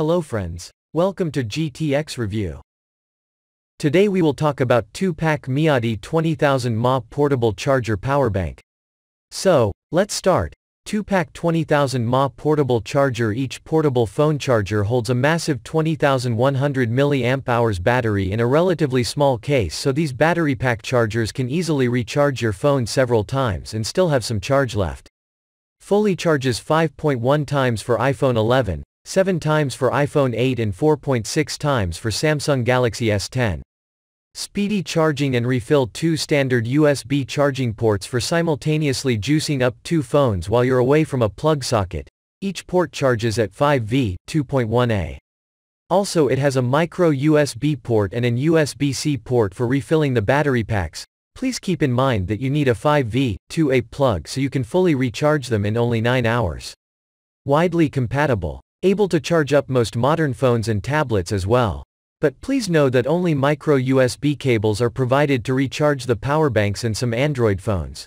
Hello friends. Welcome to GTX Review. Today we will talk about 2-pack Miady 20000 mAh portable charger power bank. So, let's start. 2-pack 20000 mAh portable charger Each portable phone charger holds a massive 20100 mAh battery in a relatively small case so these battery pack chargers can easily recharge your phone several times and still have some charge left. Fully charges 5.1 times for iPhone 11, 7 times for iPhone 8 and 4.6 times for Samsung Galaxy S10. Speedy charging and refill two standard USB charging ports for simultaneously juicing up two phones while you're away from a plug socket. Each port charges at 5V, 2.1A. Also it has a micro USB port and an USB-C port for refilling the battery packs. Please keep in mind that you need a 5V, 2A plug so you can fully recharge them in only 9 hours. Widely compatible. Able to charge up most modern phones and tablets as well. But please know that only micro USB cables are provided to recharge the power banks and some Android phones.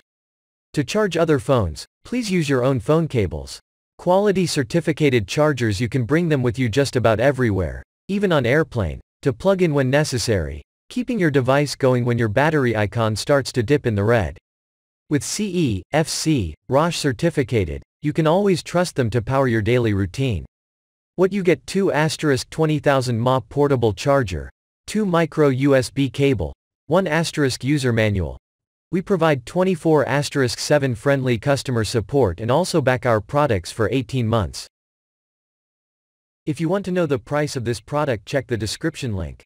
To charge other phones, please use your own phone cables. Quality certificated chargers you can bring them with you just about everywhere, even on airplane, to plug in when necessary, keeping your device going when your battery icon starts to dip in the red. With CE, FC, RoHS certificated, you can always trust them to power your daily routine. What you get 2 asterisk 20000 mAh portable charger, 2 micro USB cable, 1 asterisk user manual. We provide 24 asterisk 7 friendly customer support and also back our products for 18 months. If you want to know the price of this product check the description link.